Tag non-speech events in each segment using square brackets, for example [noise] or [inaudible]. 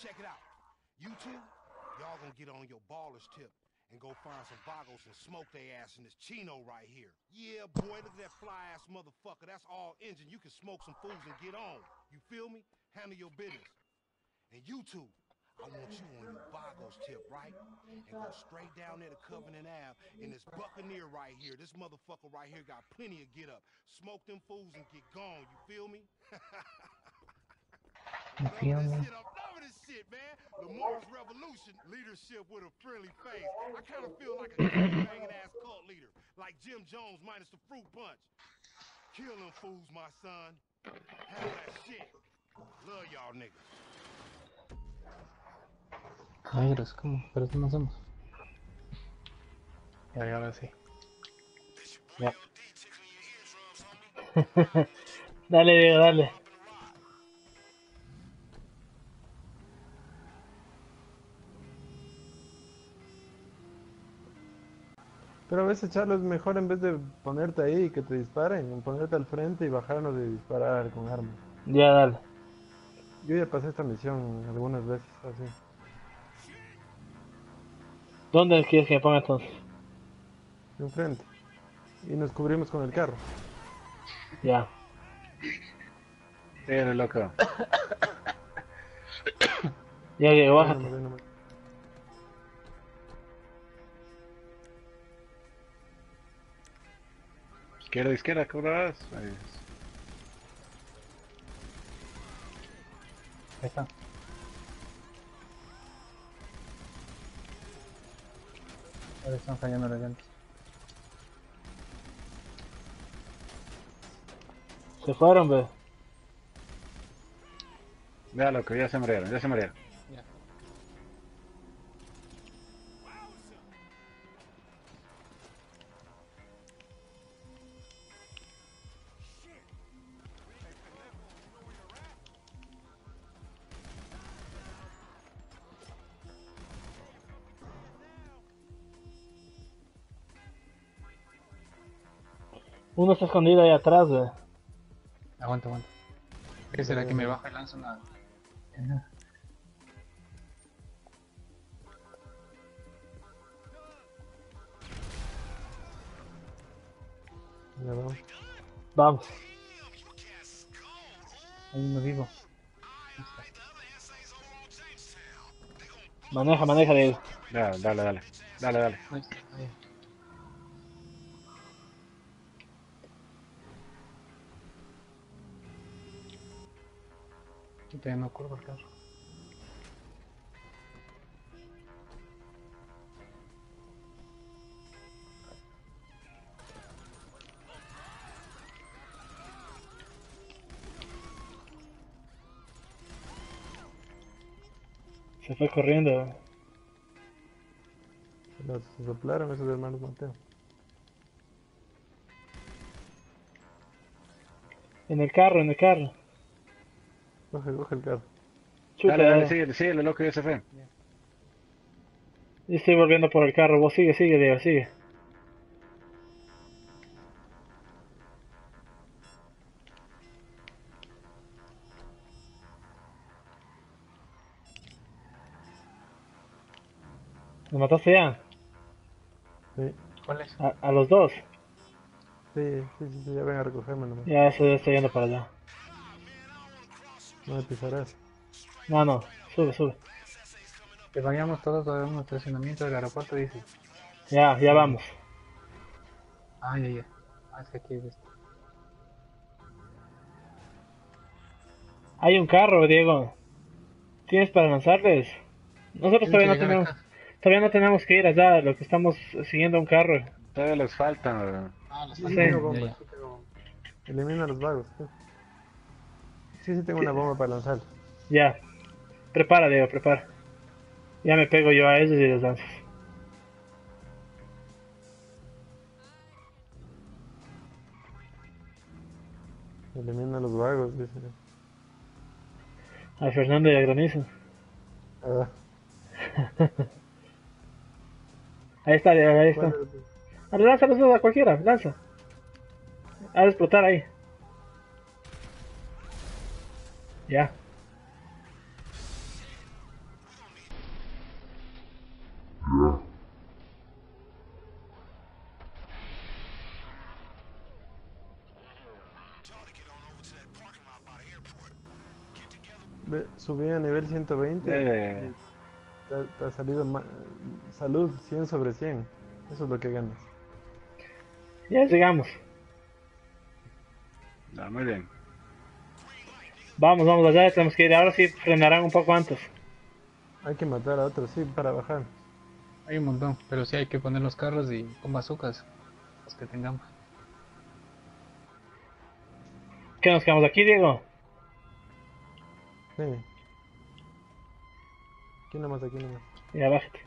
check it out. You two, y'all gonna get on your baller's tip and go find some vagos and smoke their ass in this chino right here. Yeah, boy, look at that fly ass motherfucker. That's all engine. You can smoke some fools and get on. You feel me? Handle your business. And you two, I want you on your vagos tip, right? And go straight down there to Covenant Ave in this Buccaneer right here. This motherfucker right here got plenty of get up. Smoke them fools and get gone. You feel me? [laughs] You feel me? Shit, I'm loving this shit, man. Lamar's Revolution, leadership with a friendly face. I kind of feel like a [laughs] banging ass cult leader, like Jim Jones minus the fruit punch. Kill them fools, my son. Have that shit. Love y'all niggas. Ah, Negros, ¿cómo? Pero eso no somos. Ya, ya, ahora sí. Ya. [laughs] dale, Diego, dale. Pero a veces, Charlo, es mejor en vez de ponerte ahí y que te disparen, ponerte al frente y bajarnos de disparar con armas. Ya, dale. Yo ya pasé esta misión algunas veces así. ¿Dónde quieres que me ponga entonces? Enfrente. Y nos cubrimos con el carro. Ya. Sí, eres loco. Ya, Diego, Ahí Izquierda, izquierda, ¿cómo vas? Ahí es. Ahí está. Ahora están fallando las llantas. Se fueron, ve. Vea, loco, ya se murieron, ya se murieron. Uno está escondido ahí atrás, ve. Aguanta, aguanta. ¿Qué será que me baja y lanza una... Ya vamos. Vamos. Hay uno vivo. Maneja, maneja, Diego. Dale, dale, dale. Dale, dale. Todavía no curvo el carro. Se fue corriendo, los soplaron esos hermanos Mateo. En el carro, en el carro. Coge, coge el carro. Chuta, Dale, dale, síguele, síguele, loco, ya se fue. Yo estoy volviendo por el carro. Vos sigue, sigue, Diego, sigue. ¿Me mataste ya? Sí, ¿Cuál es? A, a los dos. sí, sí, sí, ya ven a recogerme nomás. Ya estoy, estoy yendo para allá. No. No, no, sube, sube. Que vayamos todos a un estacionamiento del aeropuerto, dice. Ya, ya vamos. Ah, ya, ya. Ah, es que aquí es Hay un carro, Diego. ¿Tienes para lanzarles? Nosotros todavía no tenemos, acá. todavía no tenemos que ir allá, lo que estamos siguiendo un carro. Todavía les faltan. Ah, sí, sí tengo bombas. Elimina los vagos. Sí, sí, sí tengo una bomba para lanzar. Ya. Prepara, Diego, prepara. Ya me pego yo a ellos y les lanzo. Elimina a los vagos, dice. A Fernando y a Granizo. Ah, [laughs] Ahí está, Diego, ahí está. lanza los dos a cualquiera, lanza. A explotar ahí. Ya. Subí a nivel 120. Eh. Te, ha- salido salud 100 sobre 100. Eso es lo que ganas. Ya llegamos. Bien. Vamos, vamos allá, tenemos que ir. Ahora sí frenarán un poco antes. Hay que matar a otros, sí, para bajar. Hay un montón, pero sí hay que poner los carros y con bazucas. Los que tengamos. ¿Qué nos quedamos aquí, Diego? Sí. Aquí nomás, aquí nomás. Ya, bájate.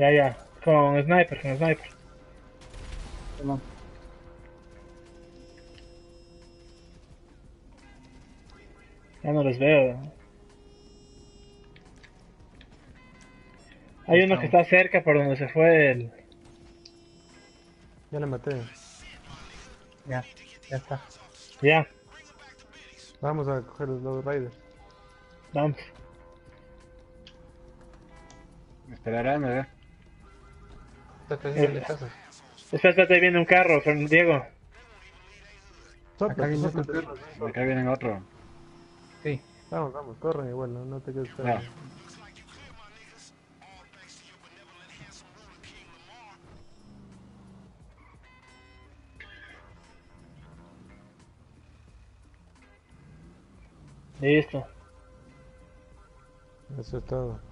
Ya, ya. Con sniper, con sniper. Ya no les veo. Hay uno que está cerca por donde se fue el... Ya le maté. Ya, ya está. Ya, Vamos a coger los Low Riders. vamos. Esperarán, a ver. Espérate, ahí viene un carro, Fern- Diego. Acá viene otro. Acá vienen otro. Sí, Vamos, vamos, corren igual, no, no te quedes esperando. Listo. Eso es todo.